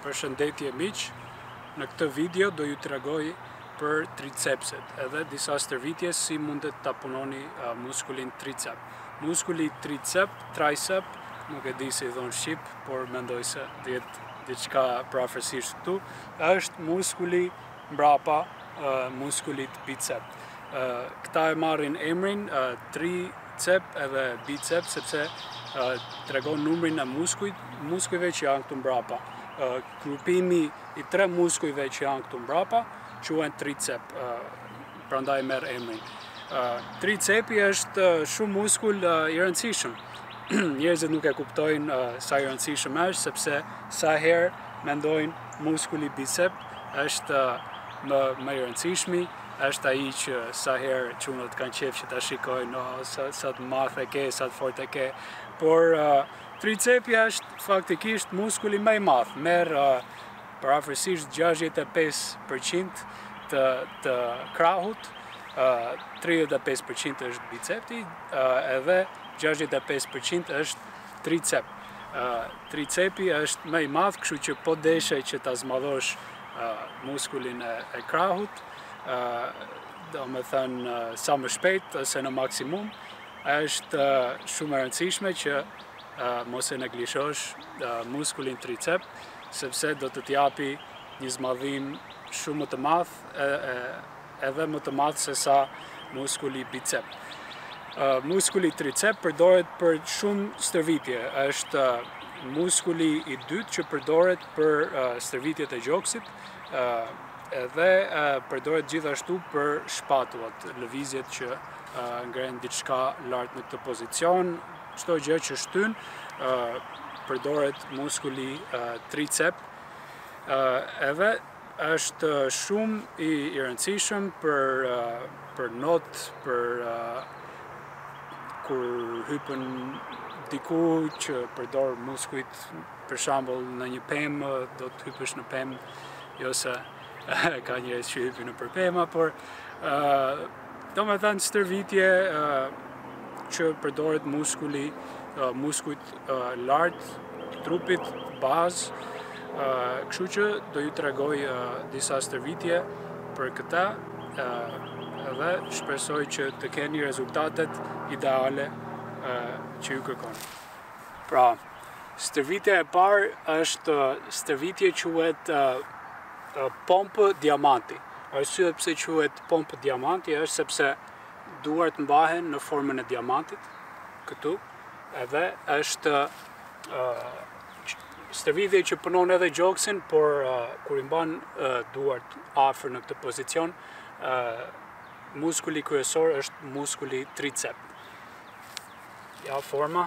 Përshëndetje miq, në këtë video do ju tregoj për tricepset edhe disa stërvitje si mundet ta punoni muskulin tricep. Muskuli tricep, tricep, nuk e di si i thonë shqip, por mendoj se vjen diçka përafërsisht këtu, është muskuli mbrapa muskulit bicep. Këta e marrin emrin tricep edhe bicep sepse tregon numrin e muskujve që janë këtu mbrapa. Grupimi i tre muskujve që janë këtu mbrapa quhen tricep. prandaj merr emrin. Tricepi është shumë muskul i rëndësishëm. Njerëzit nuk e kuptojnë sa i rëndësishëm është sepse sa herë mendojnë muskuli bicep është më i rëndësishmi, është ai që sa herë çunat kanë qejf që ta shikojnë, oh, sa sa të madh e ke, sa të fortë e ke. Por uh, tricepi është faktikisht muskuli më i madh, merr uh, përafërsisht gjashtëdhjetë e pesë për qind të krahut, tridhjetë e pesë për qind është bicepti edhe gjashtëdhjetë e pesë për qind është tricep. Tricepi është më i madh, kështu që po deshe që ta zmadhosh muskulin e krahut, domethënë sa më shpejt ose në maksimum, është shumë e rëndësishme që mos e neglizhosh muskulin tricep, sepse do të të japi një zmadhim shumë më të madh e, e, edhe më të madh sesa muskuli bicep. Muskuli tricep përdoret për shumë stërvitje, është muskuli i dytë që përdoret për stërvitjet e gjoksit, edhe përdoret gjithashtu për shpatullat, lëvizjet që ngrenë diçka lart në këtë pozicion, Çdo gjë që shtyn, përdoret muskuli tricep, edhe është shumë i rëndësishëm për not, për kur hypen diku që përdor muskujt, për shembull në një pemë, do të hypësh në pemë, jo se ka njerëz që hypin nëpër pema, por... Domethënë stërvitje që përdoret muskuli, muskujt lart, trupit, bazë, kështu që do ju tregoj disa stërvitje për këta dhe shpresoj që të keni rezultatet ideale që ju kërkoni. Pra, stërvitja e parë është stërvitje që quhet pompë diamanti. Arsyeja pse quhet pompë diamanti është sepse duart mbahen në formën e diamantit këtu edhe është stërvitje që punon edhe gjoksin, por kur i mban duart afër në këtë pozicion, muskuli kryesor është muskuli tricep. Ja forma.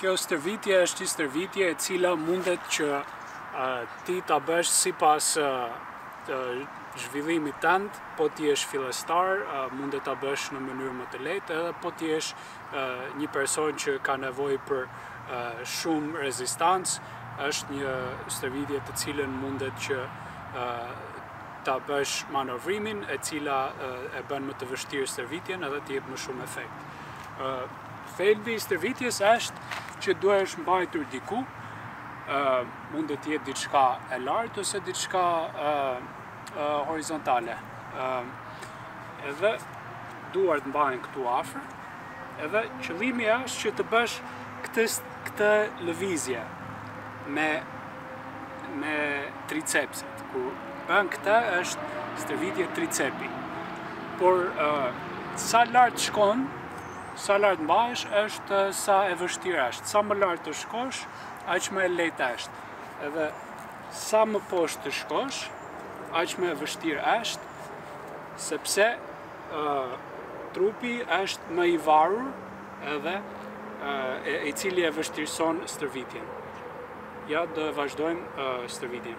Kjo stërvitje është një stërvitje e cila mundet që ti ta bësh sipas zhvillimit tënd, po ti është fillestar, mundet ta bësh në mënyrë më të lehtë edhe po ti është një person që ka nevojë për shumë rezistancë, është një stërvitje të cilën mundet që ta bësh manovrimin, e cila e bën më të vështirë stërvitjen edhe të jep më shumë efekt. Thelbi i stërvitjes është që duhesh mbajtur diku, mundet të jetë diçka e lartë ose diçka horizontale. Edhe duart mbahen këtu afër, edhe qëllimi është që të bësh këtë, këtë lëvizje me, me tricepset. Kur bën këtë është stërvitje tricepi. Por sa lart shkon, sa lart mbahesh, është sa e vështirë është. Sa më lart të shkosh, aq më e lehtë është. Edhe Sa më poshtë të shkosh, aq më e vështirë është, sepse trupi është më i varur edhe i cili e vështirëson stërvitjen. Ja, do e vazhdojmë stërvitjen.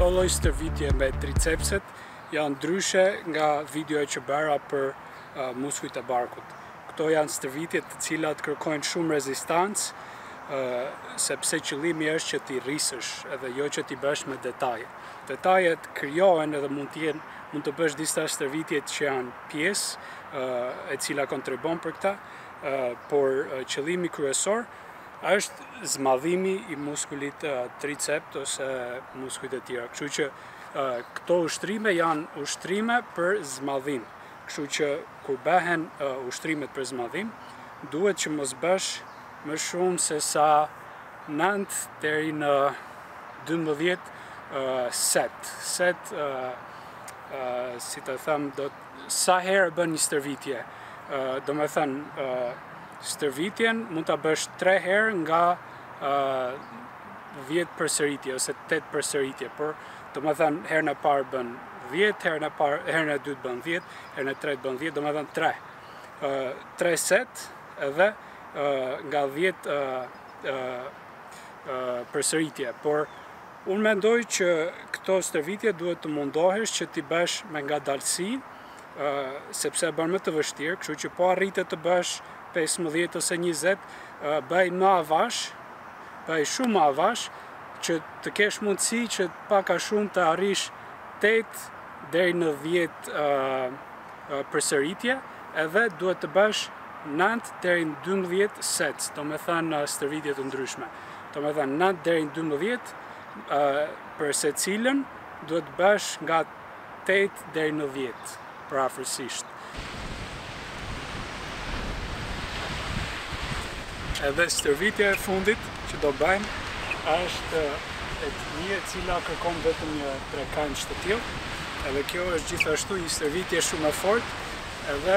Këto lloj stërvitje me tricepset janë ndryshe nga video që bëra për uh, muskujt e barkut. Këto janë stërvitje të cilat kërkojnë shumë rezistancë, uh, sepse qëllimi është që t'i rrisësh edhe jo që t'i bësh me detaje. Detajet krijohen edhe mund të jenë, mund të bësh disa stërvitje që janë pjesë uh, e cila kontribon për këtë, uh, por uh, qëllimi kryesor është zmadhimi i muskulit tricep ose muskujt e tjera. Kështu që këto ushtrime janë ushtrime për zmadhim. Kështu që kur bëhen ushtrimet për zmadhim, duhet që mos bësh më shumë se sa 9 deri në 12 set. Set si të them do të Sa herë e bën një stërvitje? Domethënë stërvitjen mund ta bësh tre herë nga dhjetë përsëritje ose tetë përsëritje, por domethënë herën e parë bën dhjetë, herën e parë, herën e dytë bën dhjetë, herën e tretë bën dhjetë, domethënë tre. ë tre set edhe ë nga dhjetë ë përsëritje, por Unë mendoj që këto stërvitje duhet të mundohesh që t'i bësh me ngadalësi, sepse e bën më të vështirë, kështu që po arrite të bësh 15 ose 20, bëj më avash, bëj shumë më avash që të kesh mundësi që pak a shumë të arrish 8 deri në 10 përsëritje, edhe duhet të bësh 9 deri në 12 sets, domethënë stërvitje të ndryshme. domethënë 9 deri në 12, për secilën duhet të bësh nga 8 deri në 10, përafërsisht. Edhe stërvitja e fundit që do bëjmë, është edhe një e cila kërkom vetëm një trekëndësh të tillë, edhe kjo është gjithashtu një stërvitje shumë e fortë, edhe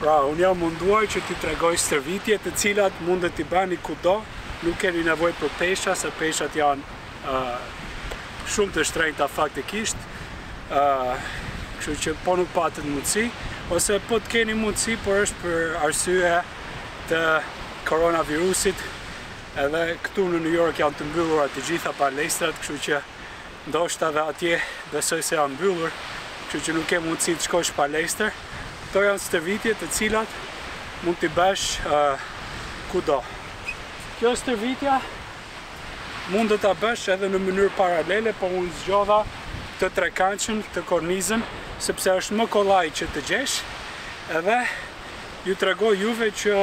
Pra, unë jam munduar që t'i tregoj stërvitje të cilat mundet t'i bëni kudo, nuk keni nevojë për pesha, se peshat janë shumë të shtrenjta faktikisht, kështu që po nuk patët mundësi, ose po të keni mundësi, por është për arsye të koronavirusit, Edhe këtu në New York janë të mbyllura të gjitha palestrat, kështu që ndoshta dhe atje besoj se janë mbyllur, kështu që nuk ke mundësi të shkosh në palestër. Këto janë stërvitje të cilat mund t'i bësh uh, kudo. Kjo stërvitja mundet ta bësh edhe në mënyrë paralele, po unë zgjodha te trekëndëshi, te korniza, sepse është më kollaj që të gjesh, edhe Ju tregoj juve që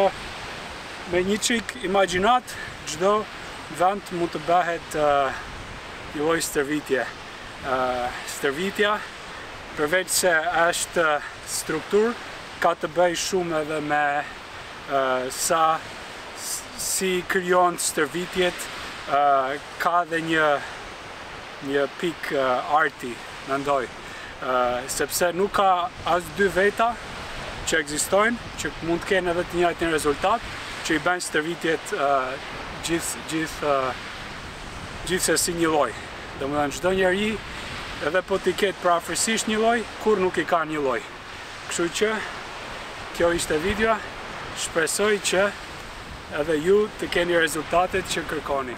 me një çik imagjinatë çdo vend mund të bëhet një lloj stërvitje. Stërvitja përveç se është strukturë ka të bëjë shumë edhe me sa si krijon stërvitjet, ka edhe një një çik arti mendoj. sepse nuk ka as dy veta që ekzistojnë, që mund të kenë edhe të njëjtin rezultat, që i bëjnë stërvitjet gjithsesi një lloj. Domethënë çdo njeri edhe po t'i ketë prafërsisht një lloj, kurrë nuk i ka një lloj. Kështu që kjo ishte videoja, shpresoj që edhe ju të keni rezultatet që kërkoni.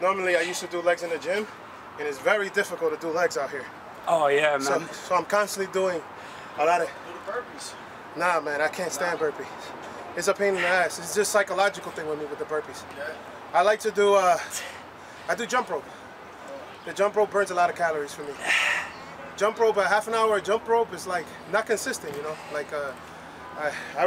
normally I used to do legs in the gym, and it's very difficult to do legs out here. Oh yeah, man. So, so I'm constantly doing a lot of. Do burpees. Nah, man, I can't stand burpees. It's a pain in the ass. It's just psychological thing with me with the burpees. Yeah. I like to do. Uh, I do jump rope. The jump rope burns a lot of calories for me. Jump rope, a half an hour jump rope is like not consistent, you know. Like uh, I, I